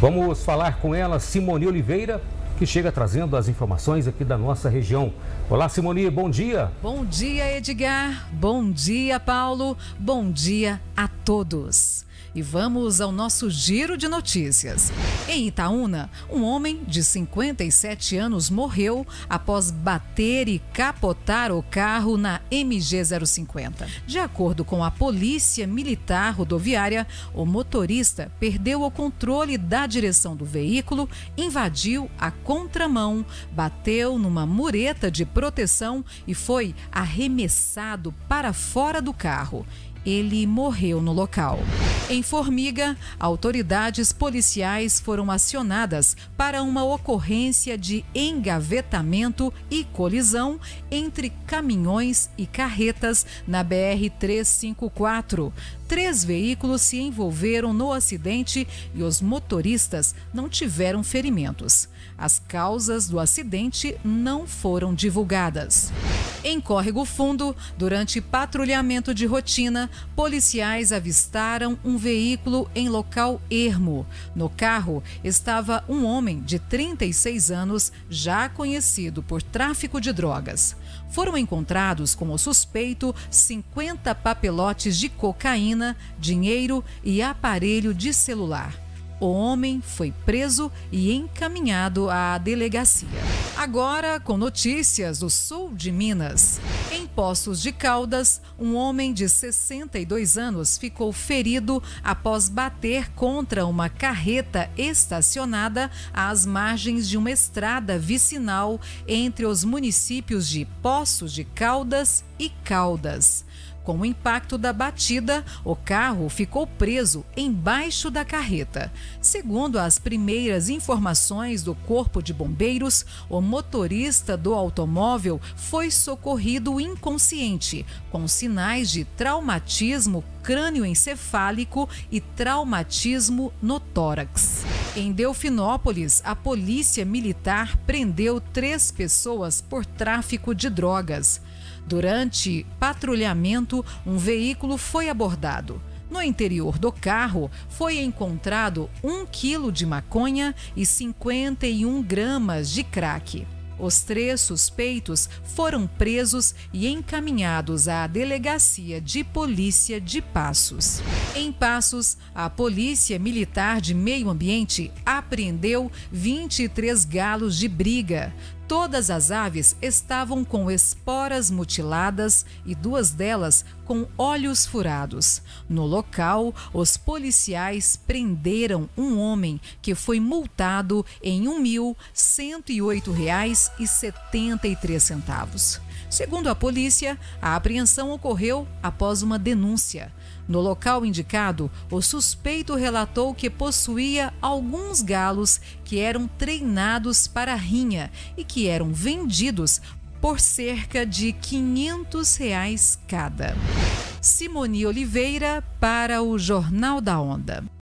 Vamos falar com ela, Simone Oliveira, que chega trazendo as informações aqui da nossa região. Olá, Simone, bom dia. Bom dia, Edgar. Bom dia, Paulo. Bom dia a todos. E vamos ao nosso giro de notícias. Em Itaúna, um homem de 57 anos morreu após bater e capotar o carro na MG 050. De acordo com a Polícia Militar Rodoviária, o motorista perdeu o controle da direção do veículo, invadiu a contramão, bateu numa mureta de proteção e foi arremessado para fora do carro ele morreu no local. Em Formiga, autoridades policiais foram acionadas para uma ocorrência de engavetamento e colisão entre caminhões e carretas na BR-354. Três veículos se envolveram no acidente e os motoristas não tiveram ferimentos. As causas do acidente não foram divulgadas. Em Córrego Fundo, durante patrulhamento de rotina, policiais avistaram um veículo em local ermo. No carro estava um homem de 36 anos, já conhecido por tráfico de drogas. Foram encontrados com o suspeito 50 papelotes de cocaína, dinheiro e aparelho de celular. O homem foi preso e encaminhado à delegacia. Agora, com notícias do sul de Minas. Em Poços de Caldas, um homem de 62 anos ficou ferido após bater contra uma carreta estacionada às margens de uma estrada vicinal entre os municípios de Poços de Caldas e Caldas. Com o impacto da batida, o carro ficou preso embaixo da carreta. Segundo as primeiras informações do Corpo de Bombeiros, o motorista do automóvel foi socorrido inconsciente, com sinais de traumatismo crânioencefálico e traumatismo no tórax. Em Delfinópolis, a polícia militar prendeu três pessoas por tráfico de drogas. Durante patrulhamento, um veículo foi abordado. No interior do carro foi encontrado um quilo de maconha e 51 gramas de crack. Os três suspeitos foram presos e encaminhados à Delegacia de Polícia de Passos. Em Passos, a Polícia Militar de Meio Ambiente apreendeu 23 galos de briga. Todas as aves estavam com esporas mutiladas e duas delas com olhos furados. No local, os policiais prenderam um homem que foi multado em R$ 1.108,73. Segundo a polícia, a apreensão ocorreu após uma denúncia. No local indicado, o suspeito relatou que possuía alguns galos que eram treinados para rinha e que eram vendidos por cerca de 500 reais cada. Simone Oliveira para o Jornal da Onda.